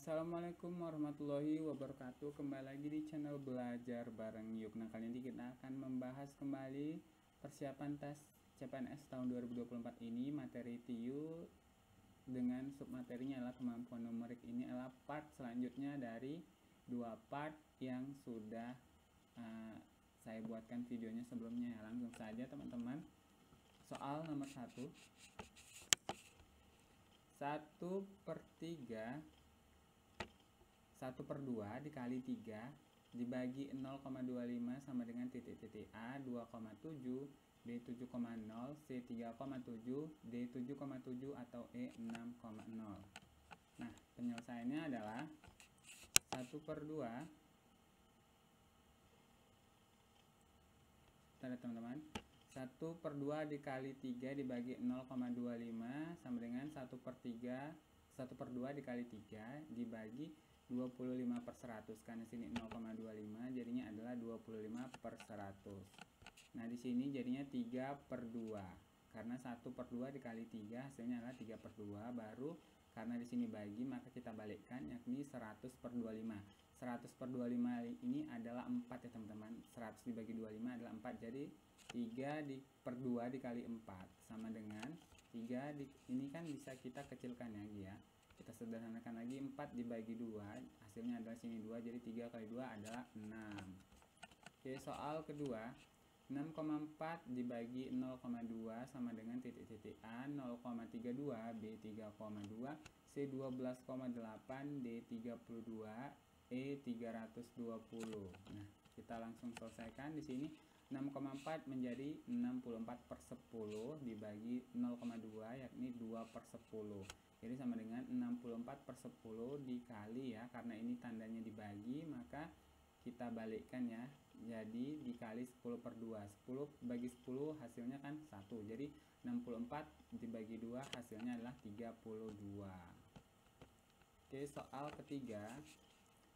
Assalamualaikum warahmatullahi wabarakatuh. Kembali lagi di channel Belajar Bareng Yuk. Nah kali ini kita akan membahas kembali Persiapan tes CPNS tahun 2024 ini. Materi TIU Dengan submaterinya adalah kemampuan numerik. Ini adalah part selanjutnya dari Dua part yang sudah uh, Saya buatkan videonya sebelumnya. Ya Langsung saja teman-teman. Soal nomor satu. 1 per 3 1 per 2 dikali 3 dibagi 0,25 sama dengan titik-titik A 2,7 B 7,0 C 3,7 D 7,7 atau E 6,0 Nah penyelesaiannya adalah 1 per 2 Tanda teman-teman. 1 per 2 dikali 3 dibagi 0,25 sama dengan 1 per 3 1 per 2 dikali 3 dibagi 25 per 100 karena sini 0,25 jadinya adalah 25 per 100 nah di sini jadinya 3 per 2 karena 1 per 2 dikali 3 hasilnya adalah 3 per 2 baru karena di sini bagi maka kita balikkan yakni 100 per 25 100 per 25 ini adalah 4 ya teman-teman. 100 dibagi 25 adalah 4 jadi 3 di, per 2 dikali 4 sama dengan 3 di, ini kan bisa kita kecilkan lagi ya kita sederhanakan lagi 4 dibagi 2 hasilnya adalah sini 2 jadi 3 kali 2 adalah 6 oke soal kedua 6,4 dibagi 0,2 sama dengan titik-titik A 0,32 B 3,2 C 12,8 D 32 E 320 nah kita langsung selesaikan di sini. 6,4 menjadi 64 per 10 dibagi 0,2 yakni 2 per 10 jadi sama dengan 64 per 10 dikali ya karena ini tandanya dibagi maka kita balikkan ya. Jadi dikali 10 per 2 10 bagi 10 hasilnya kan 1 jadi 64 dibagi 2 hasilnya adalah 32 oke soal ketiga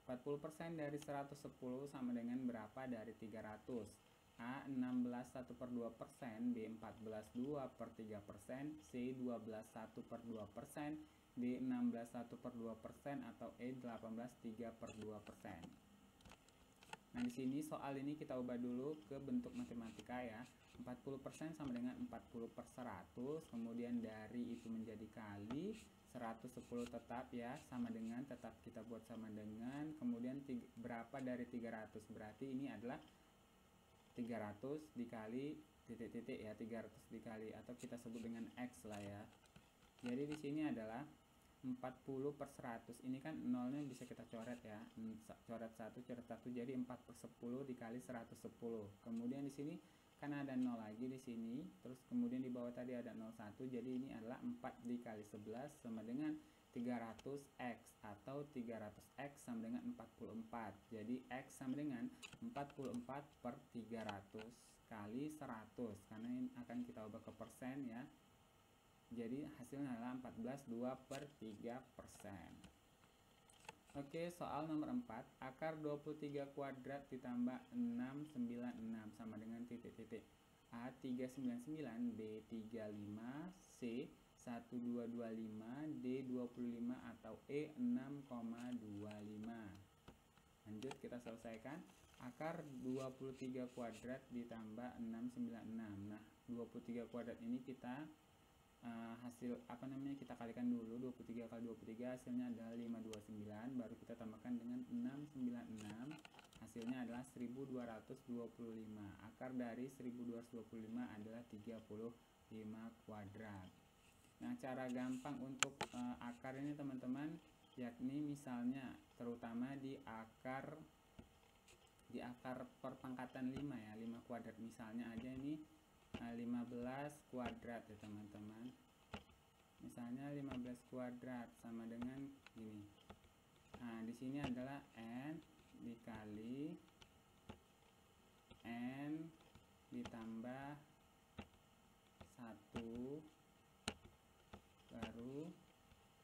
40% dari 110 sama dengan berapa? Dari 300 A 16 1 per 2 persen, B 14 2 per 3 persen, C 12 1 per 2 persen, D 16 1 per 2 persen, atau E 18 3 per 2 persen. Nah di sini soal ini kita ubah dulu ke bentuk matematika ya. 40% sama dengan 40 per 100, kemudian dari itu menjadi kali, 110 tetap ya, sama dengan tetap kita buat sama dengan, kemudian berapa dari 300, berarti ini adalah 300 dikali titik-titik ya 300 dikali atau kita sebut dengan X lah ya. Jadi di sini adalah 40 per 100 ini kan nolnya bisa kita coret ya. Coret satu coret satu jadi 4 per 10 dikali 110 kemudian di sini kan ada 0 lagi di sini. Terus kemudian di bawah tadi ada 01 jadi ini adalah 4 dikali 11 sama dengan 300x atau 300x sama dengan 44 jadi x sama dengan 44 per 300 kali 100 karena ini akan kita ubah ke persen ya. Jadi hasilnya adalah 14 2 per 3 persen. Oke soal nomor 4 akar 23 kuadrat ditambah 696 sama dengan titik-titik A 399 B 35 C 1225 D25 atau E6,25 lanjut kita selesaikan. Akar 23 kuadrat ditambah 696 nah 23 kuadrat ini kita uh, hasil apa namanya kita kalikan dulu. 23 kali 23 hasilnya adalah 529 baru kita tambahkan dengan 696 hasilnya adalah 1225 akar dari 1225 adalah 35 kuadrat Nah, cara gampang untuk uh, akar ini teman-teman yakni misalnya terutama di akar di akar perpangkatan 5 ya, 5 kuadrat misalnya aja ini uh, 15 kuadrat ya teman-teman. Misalnya 15 kuadrat sama dengan gini. Nah, di sini adalah n dikali n ditambah 1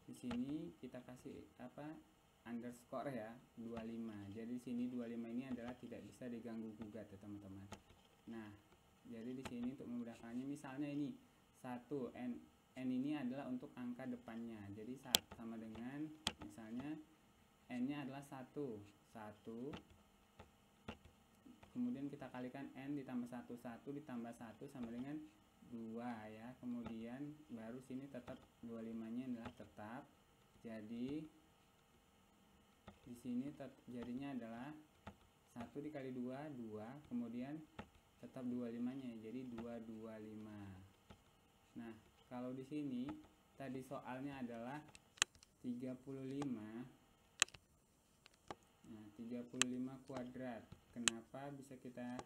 di sini kita kasih apa underscore ya 25 jadi di sini 25 ini adalah tidak bisa diganggu gugat ya teman-teman. Nah jadi di sini untuk memudahkannya misalnya ini 1 n n ini adalah untuk angka depannya. Jadi sama dengan misalnya n nya adalah 1 1 kemudian kita kalikan n ditambah 1 1 ditambah 1 sama dengan 2 ya. Kemudian baru sini tetap 25 nya adalah tetap. Jadi di sini jadinya adalah 1 dikali 2 2 kemudian tetap 25 nya jadi 225 nah kalau di sini tadi soalnya adalah 35 nah 35 kuadrat. Kenapa bisa kita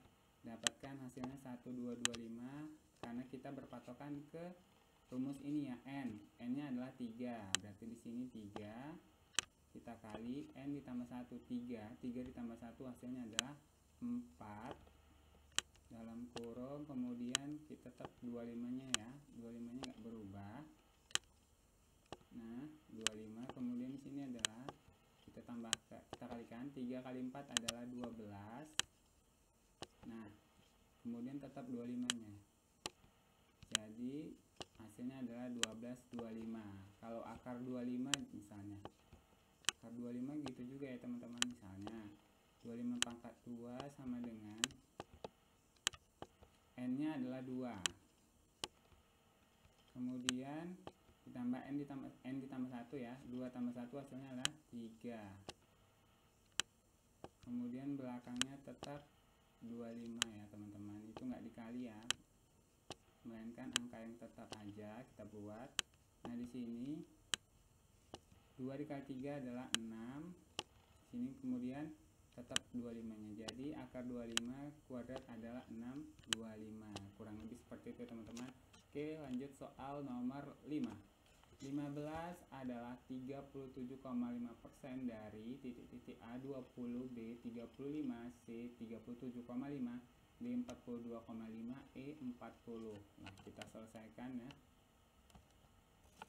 dapatkan hasilnya 1225 karena kita berpatokan ke rumus ini ya n. n nya adalah 3 berarti di sini 3 kita kali n ditambah 1 3 3 ditambah 1 hasilnya adalah 4 dalam kurung kemudian kita tetap 25 nya ya 25 nya nggak berubah. Nah 25 kemudian di sini adalah kita tambah kita kalikan 3 kali 4 adalah 12 nah kemudian tetap 25 nya jadi hasilnya adalah 12 25 kalau akar 25 misalnya. Akar 25 gitu juga ya teman-teman. Misalnya 25 pangkat 2 sama dengan n nya adalah 2 kemudian ditambah n ditambah n ditambah 1 ya. 2 tambah 1 hasilnya adalah 3 kemudian belakangnya tetap 25 ya teman-teman. Itu enggak dikali ya. Melainkan angka yang tetap aja kita buat. Nah di sini 2 dikali 3 adalah 6 sini kemudian tetap 25 nya jadi akar 25 kuadrat adalah 625 kurang lebih seperti itu teman-teman. Oke lanjut soal nomor 5 15 adalah 37,5% dari titik-titik A 20 B 35 C 37,5 D 42,5 E 40 nah kita selesaikan ya.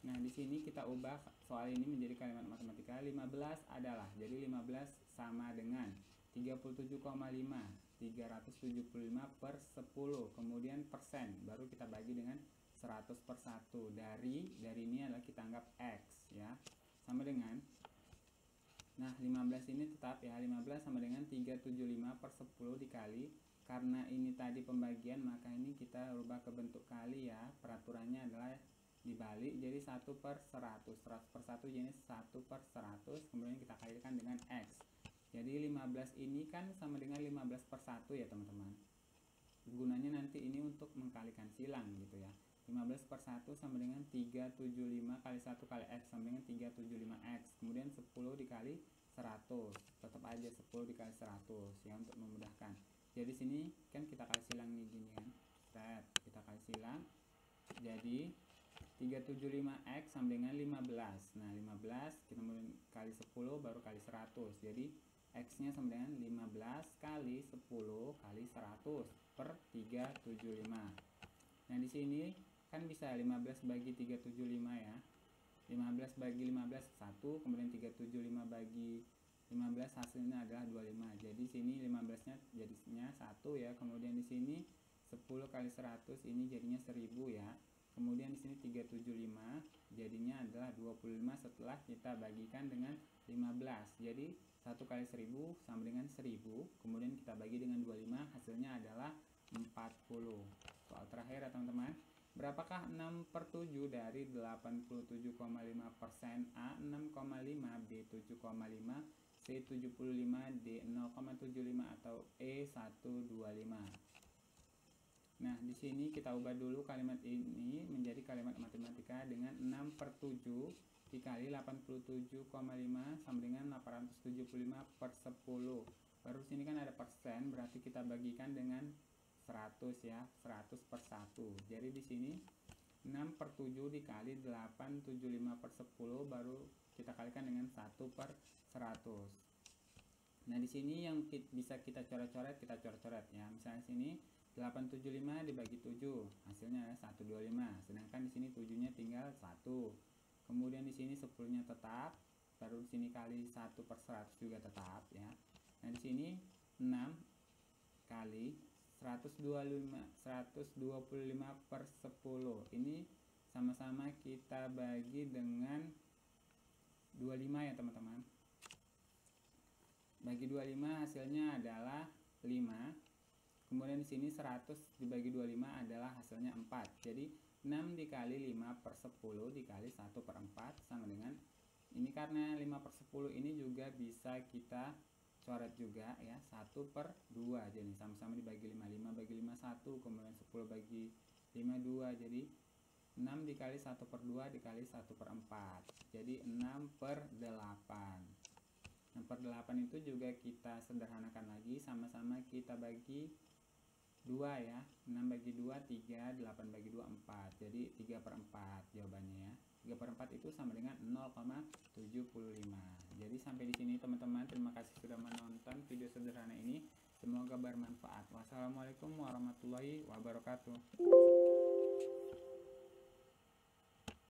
Nah di sini kita ubah soal ini menjadi kalimat matematika. 15 adalah jadi 15 sama dengan 37,5 375 per 10 kemudian persen baru kita bagi dengan 100 per 1 dari dari ini adalah kita anggap X ya. Sama dengan nah 15 ini tetap ya. 15 sama dengan 375 per 10 dikali. Karena ini tadi pembagian maka ini kita rubah ke bentuk kali ya. Peraturannya adalah dibalik jadi 1 per 100 100 per 1 jadi 1 per 100 kemudian kita kalikan dengan X. Jadi 15 ini kan sama dengan 15 per 1 ya teman-teman. Gunanya nanti ini untuk mengkalikan silang gitu ya 15 per 1 sama dengan 375 kali 1 kali X sama dengan 375X kemudian 10 dikali 100 tetap aja 10 dikali 100 ya untuk memudahkan. Jadi sini kan kita kasih silang nih gini kan. Set kita kasih silang. Jadi 375x sama dengan 15 nah 15 kita kali 10 baru kali 100 jadi x nya sama dengan 15 kali 10 kali 100 per 375 nah di sini kan bisa 15 bagi 375 ya. 15 bagi 15 1 kemudian 375 bagi 15 hasilnya adalah 25 jadi sini 15 nya jadinya 1 ya. Kemudian di sini 10 kali 100 ini jadinya 1000 ya. Kemudian di sini 375 jadinya adalah 25 setelah kita bagikan dengan 15 jadi 1 kali 1000 sama dengan 1000 kemudian kita bagi dengan 25 hasilnya adalah 40 soal terakhir ya teman-teman Berapakah 6 per 7 dari 87,5% A 6,5 B 7,5 C75 D 0,75 atau E125. Nah, di sini kita ubah dulu kalimat ini menjadi kalimat matematika dengan 6 per 7 dikali 87,5 sama dengan 875 per 10. Baru sini kan ada persen, berarti kita bagikan dengan 100 ya, 100 per 1. Jadi di sini 6 per 7 dikali 875 per 10 baru kita kalikan dengan 1 per 100 nah di sini yang bisa kita coret-coret kita coret-coret ya. Misalnya sini 875 dibagi 7 hasilnya 125 sedangkan di sini 7 nya tinggal 1 kemudian di sini 10 nya tetap baru di sini kali 1 per 100 juga tetap ya. Nah di sini 6 kali 125 125 per 10 ini sama-sama kita bagi dengan 25 ya teman-teman. Bagi 25 hasilnya adalah 5 kemudian di sini 100 dibagi 25 adalah hasilnya 4 jadi 6 dikali 5 per 10 dikali 1 per 4 sama dengan ini. Karena 5 per 10 ini juga bisa kita coret juga ya. 1 per 2 jadi sama-sama dibagi 5 5 bagi 5 1 kemudian 10 bagi 5 2 jadi 6 dikali 1 per 2 dikali 1 per 4 jadi 6 per 8 6 per 8 itu juga kita sederhanakan lagi. Sama-sama kita bagi 2 ya. 6 bagi 2 3 8 bagi 2 4 jadi 3 per 4 jawabannya ya. 3 per 4 itu sama dengan 0,75 jadi sampai di sini teman-teman. Terima kasih sudah menonton video sederhana ini. Semoga bermanfaat. Wassalamualaikum warahmatullahi wabarakatuh